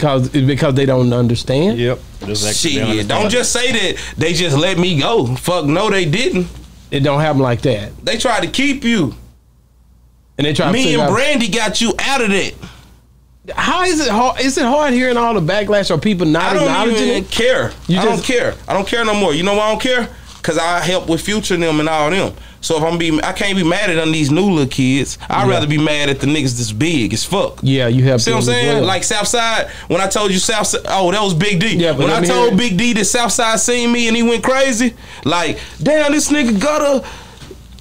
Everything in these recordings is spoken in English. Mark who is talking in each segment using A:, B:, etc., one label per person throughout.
A: Because because they don't understand.
B: Yep. Just
C: Shit,
B: understand.
C: don't just say that they just let me go. Fuck, no, they didn't.
A: It don't happen like that.
C: They tried to keep you.
A: And they try to
C: Me
A: figure
C: and
A: out-
C: Brandy got you out of that.
A: How is it hard? Is it hard hearing all the backlash or people not
C: I don't
A: acknowledging
C: even
A: it?
C: care.
A: You
C: I don't care. I don't care no more. You know why I don't care? Cause I help with Future them and all them. So if I'm be, I can't be mad at them these new little kids. I'd
A: Yeah.
C: rather be mad at the niggas that's big as fuck.
A: Yeah, you have.
C: See what I'm saying?
A: well.
C: Like Southside, when I told you Southside, oh, that was Big D.
A: Yeah,
C: when I told. Big D that Southside seen me and he went crazy, like, damn, this nigga gutter.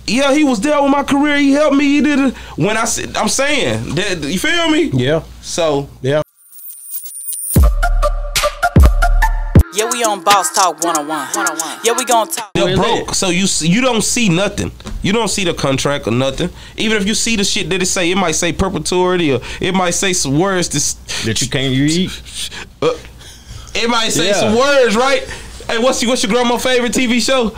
C: Yeah, he was there with my career. He helped me. He did it. When I said, I'm saying, that, you feel me?
A: yeah,
C: So
A: yeah.
D: Yeah, we on Boss Talk 101. Yeah, we gonna talk.
C: they're broke, so you you don't see nothing. You don't see the contract or nothing. Even if you see the shit that it say, it might say perpetuity or it might say some words. This
B: that you can't eat.
C: uh, it might say
A: Yeah.
C: some words, right? Hey, what's your what's your grandma favorite TV show?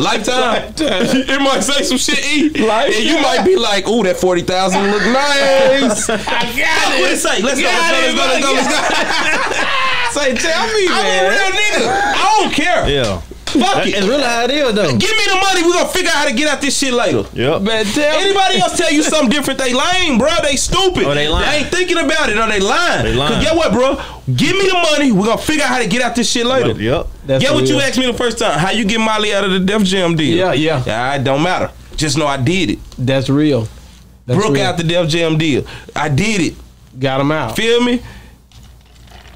C: Lifetime. it might say some shit. E.
A: Lifetime.
C: And you might be like, "Ooh, that forty thousand look nice." I got it. What it say? Let's go. Let's go. Let's go. Let's go. Let's go.
A: Say, tell me,
C: I'm a
A: man.
C: real nigga. I don't care.
B: Yeah.
C: Fuck it.
B: It's
C: it.
B: really how it is though.
C: Give me the money. We gonna figure out how to get out this shit later.
B: Yep.
A: Man, tell me.
C: Anybody else tell you something different? They lame, bro. They stupid.
B: Oh, they lying.
C: ain't thinking about it. Or they lying.
B: They lying.
C: Cause get what, bro? Give me the money. We gonna figure out how to get out this shit later.
B: Yep.
A: That's
C: Get what you asked me the first time. How you get Molly out of the Def Jam deal?
A: Yeah, yeah.
C: Yeah, it don't matter. Just know I did it.
A: That's real. That's
C: Broke
A: real.
C: out the Def Jam deal. I did it.
A: Got him out.
C: Feel me?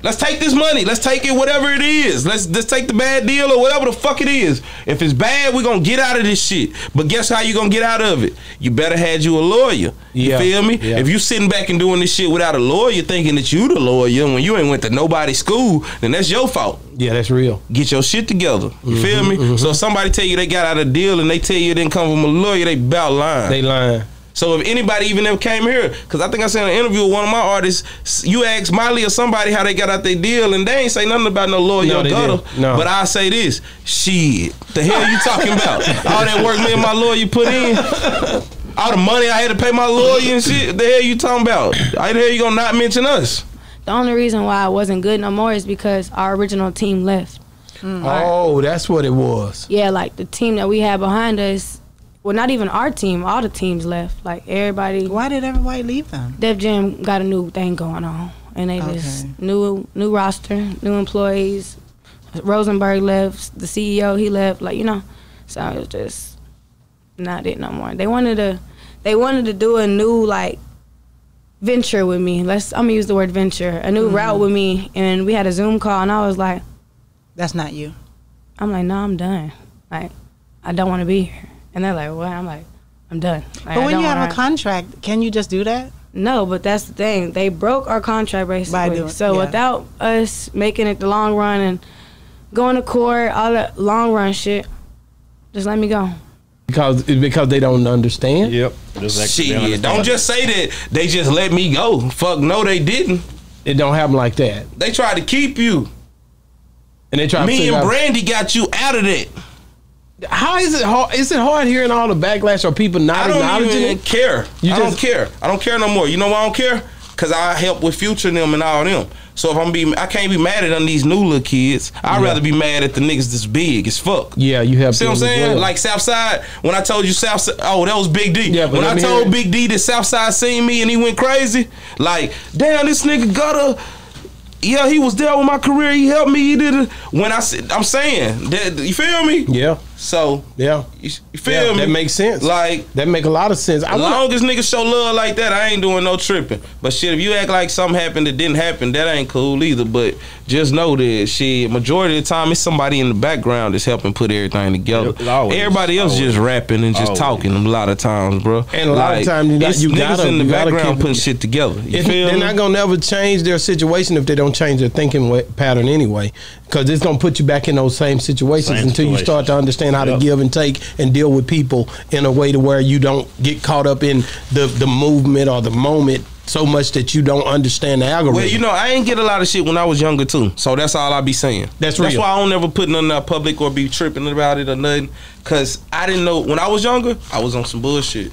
C: Let's take this money. Let's take it, whatever it is. Let's let's take the bad deal or whatever the fuck it is. If it's bad, we're gonna get out of this shit. But guess how you gonna get out of it? You better had you a lawyer. You
A: Yeah,
C: feel me?
A: yeah.
C: If you sitting back and doing this shit without a lawyer, thinking that you the lawyer when you ain't went to nobody's school, then that's your fault.
A: Yeah, that's real.
C: Get your shit together. You feel
A: Mm-hmm,
C: me? So if somebody tell you they got out a deal and they tell you it didn't come from a lawyer, they bout lying.
A: They lying.
C: So if anybody even ever came here, because I think I said in an interview with one of my artists, you asked Miley or somebody how they got out their deal, and they ain't say nothing about no lawyer
A: No,
C: or gutter.
A: didn't. No.
C: But I say this, shit, the hell you talking about? All that work me and my lawyer put in, all the money I had to pay my lawyer and shit. The hell you talking about? How the hell you gonna not mention us?
E: The only reason why I wasn't good no more is because our original team left. Mm.
A: Oh, that's what it was.
E: Yeah, like the team that we had behind us, well, not even our team, all the teams left. Like everybody,
F: Why did everybody leave them?
E: Def Jam got a new thing going on, and they just new new roster, new employees. Rosenberg left, the CEO he left, like you know, so it was just not it no more. They wanted to, they wanted to do a new like venture with me. Let's I'm gonna use the word venture, a new mm-hmm. route with me, and we had a Zoom call, and I was like.
F: That's not you.
E: I'm like, no, I'm done. Like, I don't want to be here. And they're like, what? I'm like, I'm done. Like,
F: But when you have
E: wanna-
F: a contract, can you just do that?
E: no, but that's the thing. They broke our contract basically.
F: doing-
E: so
F: yeah.
E: without us making it the long run and going to court, all that long run shit, just let me go.
A: Because because they don't understand.
B: Yep. Just
C: Shit,
B: understand.
C: don't just say that they just let me go. Fuck, no, they didn't.
A: It don't happen like that.
C: They tried to keep you.
A: And they try to
C: Me
A: figure
C: and
A: out-
C: Brandy got you out of that.
A: How is it hard? Is it hard hearing all the backlash or people not
C: I don't
A: acknowledging it?
C: care.
A: You
C: I don't care. I don't care no more. You know why I don't care? Cause I help with Future them and all them. So if I'm be, I can't be mad at them these new little kids. I'd
A: Yeah.
C: rather be mad at the niggas that's big as fuck.
A: Yeah, you have.
C: See what I'm saying?
A: well.
C: Like Southside, when I told you Southside, oh, that was Big D.
A: Yeah, but
C: when I told. Big D that Southside seen me and he went crazy, like, damn, this nigga gutter. Yeah, he was there with my career. He helped me. He did it. When I said, I'm saying, that, you feel me?
A: yeah,
C: So
A: yeah,
C: you, you feel
A: yeah.
C: me?
A: That makes sense.
C: Like
A: that make a lot of sense. I
C: as long as niggas show love like that, I ain't doing no tripping. But shit, if you act like something happened that didn't happen, that ain't cool either. But just know that shit, majority of the time, it's somebody in the background that's helping put everything together.
B: Always,
C: Everybody else just rapping and just
B: Always.
C: talking a lot of times, bro.
A: And a lot of times you got- you
C: niggas
A: gotta-
C: in the background
A: keep
C: putting shit together. You
A: If-
C: feel
A: they're
C: me?
A: not gonna never change their situation if they don't change their thinking pattern anyway, because it's gonna put you back in those same situations
B: Same
A: until you start to understand how
B: Yep.
A: to give and take and deal with people in a way to where you don't get caught up in the the movement or the moment so much that you don't understand the algorithm.
C: Well, you know, I ain't get a lot of shit when I was younger too. So that's all I be saying.
A: That's real.
C: That's why I don't ever put nothing out public or be tripping about it or nothing. Cause I didn't know when I was younger, I was on some bullshit.